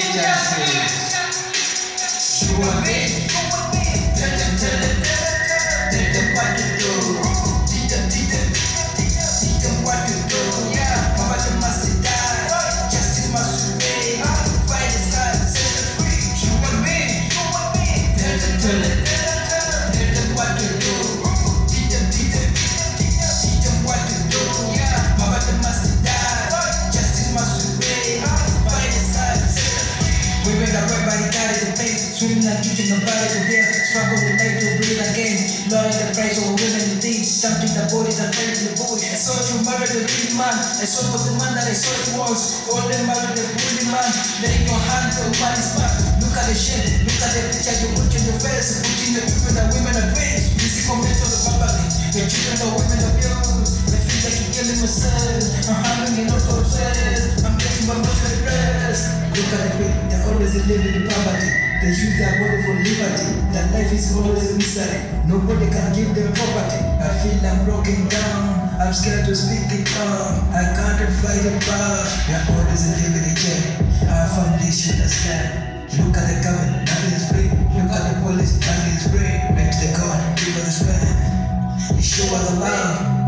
Jesse, Jesse. You want me? everybody got it, the face. Swimming like you nobody to hear Struggle with life to breathe again. Lord is the price of women indeed. Something the bodies are trying to the body I saw you marry the real man I saw was the man that I saw it was All them married the bully man. Letting your hand to one is back. Look at the shit, look at the picture. You put in your face Put in your people that women are grace Physical, mental, the barbaric Your children are women abused I feel like killing myself. I'm having an auto I'm getting my mother Look at the always living in poverty. They use their body for liberty. Their life is always a misery. Nobody can give them property. I feel I'm broken down. I'm scared to speak it out. I can't fight it back. They're always living in jail. Our family should understand. Look at the government, nothing is free. Look at the police, nothing is free. Make the God, us the spend. You show us the love.